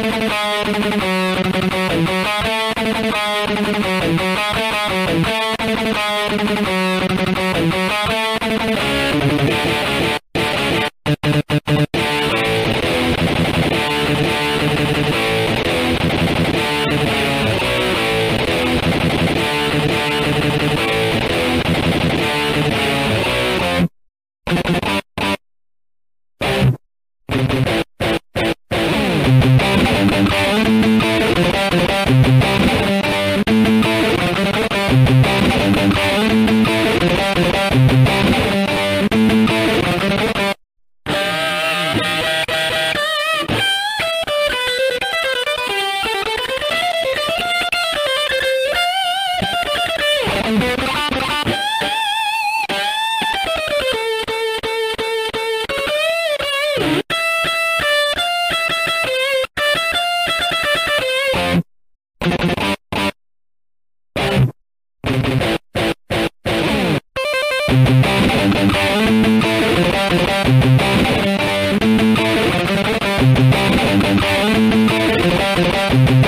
ഇരുപത്തിരണ്ട് Thank you.